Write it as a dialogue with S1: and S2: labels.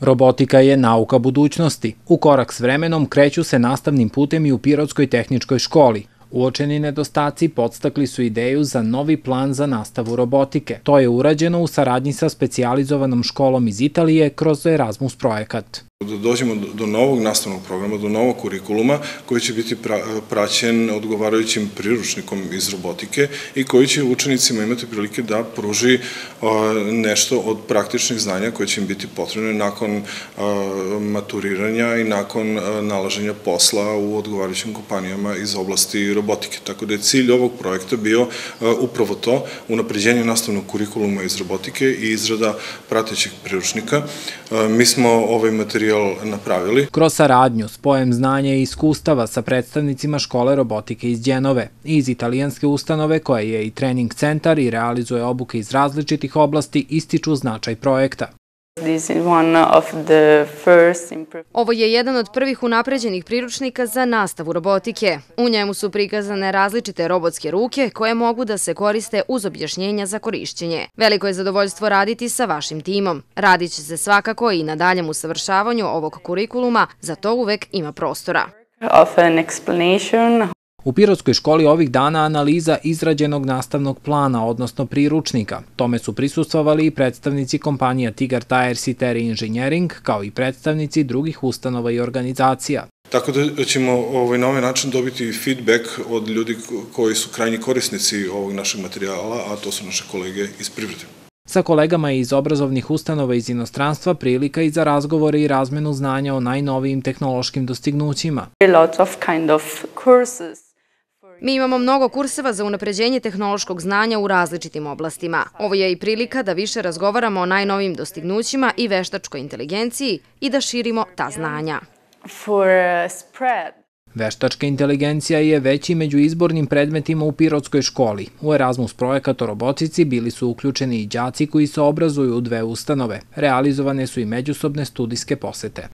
S1: Robotika je nauka budućnosti. U korak s vremenom kreću se nastavnim putem i u Pirotskoj tehničkoj školi. Uočeni nedostaci podstakli su ideju za novi plan za nastavu robotike. To je urađeno u saradnji sa specijalizovanom školom iz Italije kroz Erasmus projekat
S2: da dođemo do novog nastavnog programa, do novog kurikuluma koji će biti praćen odgovarajućim priručnikom iz robotike i koji će učenicima imati prilike da pruži nešto od praktičnih znanja koje će im biti potrebne nakon maturiranja i nakon nalaženja posla u odgovarajućim kompanijama iz oblasti robotike. Tako da je cilj ovog projekta bio upravo to, unapređenje nastavnog kurikuluma iz robotike i izrada pratećih priručnika. Mi smo ovaj materijal materijal napravili.
S1: Kroz saradnju, spojem znanja i iskustava sa predstavnicima škole robotike iz Djenove i iz italijanske ustanove koja je i trening centar i realizuje obuke iz različitih oblasti, ističu značaj projekta.
S3: Ovo je jedan od prvih unapređenih priručnika za nastavu robotike. U njemu su prikazane različite robotske ruke koje mogu da se koriste uz objašnjenja za korišćenje. Veliko je zadovoljstvo raditi sa vašim timom. Radit će se svakako i na daljem usavršavanju ovog kurikuluma, za to uvek ima prostora.
S1: U Pirotskoj školi ovih dana analiza izrađenog nastavnog plana, odnosno priručnika. Tome su prisustvovali i predstavnici kompanija Tigar Tires i Terry Engineering, kao i predstavnici drugih ustanova i organizacija.
S2: Tako da ćemo ovaj, na ovaj način dobiti feedback od ljudi koji su krajnji korisnici ovog našeg materijala, a to su naše kolege iz privrede.
S1: Sa kolegama iz obrazovnih ustanova iz inostranstva prilika i za razgovore i razmenu znanja o najnovijim tehnološkim dostignućima.
S3: Mi imamo mnogo kurseva za unapređenje tehnološkog znanja u različitim oblastima. Ovo je i prilika da više razgovaramo o najnovim dostignućima i veštačkoj inteligenciji i da širimo ta znanja.
S1: Veštačka inteligencija je već i među izbornim predmetima u Pirotskoj školi. U Erasmus projekat o robotici bili su uključeni i đaci koji se obrazuju u dve ustanove. Realizovane su i međusobne studijske posete.